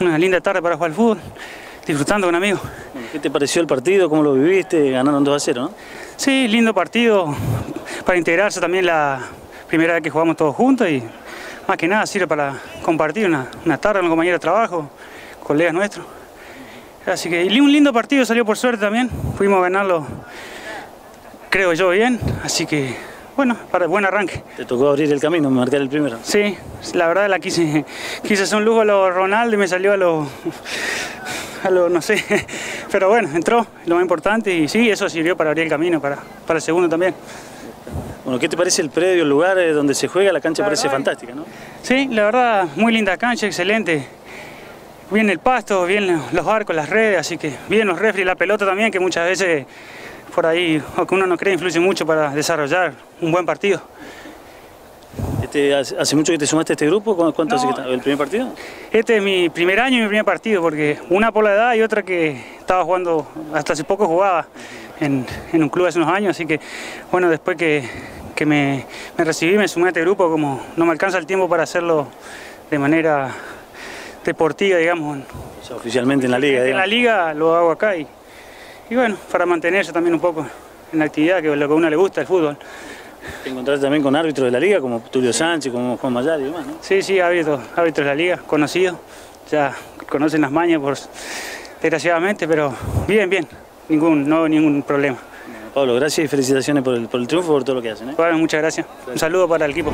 una linda tarde para jugar al fútbol, disfrutando con amigos. ¿Qué te pareció el partido? ¿Cómo lo viviste? Ganaron 2 a 0, ¿no? Sí, lindo partido para integrarse también la primera vez que jugamos todos juntos y más que nada sirve para compartir una, una tarde con un compañero de trabajo, colegas nuestros. Así que y un lindo partido salió por suerte también, pudimos ganarlo creo yo bien, así que bueno, para buen arranque. Te tocó abrir el camino, marcar el primero. Sí, la verdad la quise, quise hacer un lujo a lo Ronaldo y me salió a lo, a lo no sé, pero bueno, entró, lo más importante y sí, eso sirvió para abrir el camino para, para el segundo también. Bueno, ¿qué te parece el predio, el lugar eh, donde se juega? La cancha La parece verdad- fantástica, ¿no? Sí, la verdad, muy linda cancha, excelente. Bien el pasto, bien los arcos, las redes, así que bien los refri, la pelota también, que muchas veces por ahí, aunque uno no cree, influye mucho para desarrollar un buen partido. Este, hace, mucho que te sumaste a este grupo? ¿Cu- ¿Cuánto hace No. que está- ¿El primer partido? Este es mi primer año y mi primer partido, porque una por la edad y otra que estaba jugando, hasta hace poco jugaba en, en un club hace unos años, así que bueno, después que, que me, me recibí, me sumé a este grupo, como no me alcanza el tiempo para hacerlo de manera deportiva, digamos, O sea, oficialmente en la liga, en digamos. la liga lo hago acá y, y bueno, para mantenerse también un poco en la actividad, que es lo que a uno le gusta, el fútbol. Te encontraste también con árbitros de la liga, como Tulio Sánchez, como Juan Mayar y demás, ¿no? Sí, sí, árbitros, árbitros de la liga, conocidos, ya conocen las mañas, por, desgraciadamente, pero bien, bien, ningún, no ningún problema. Pablo, gracias y felicitaciones por el, por el triunfo, por todo lo que hacen. ¿eh? Bueno, muchas gracias. Un saludo para el equipo.